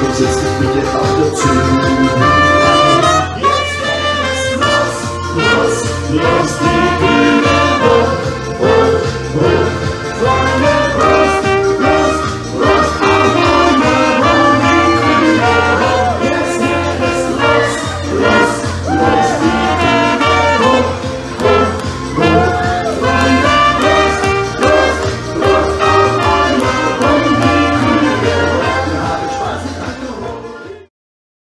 Komm, setz dich bitte auch dazu. Jetzt geht's los, los, los, die